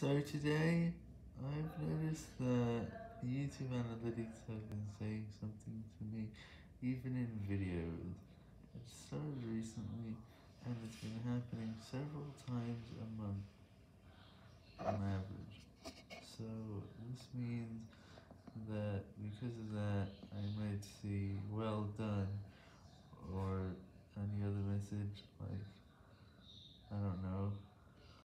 So today, I've noticed that YouTube analytics have been saying something to me, even in videos. It started recently, and it's been happening several times a month, on average. So, this means that because of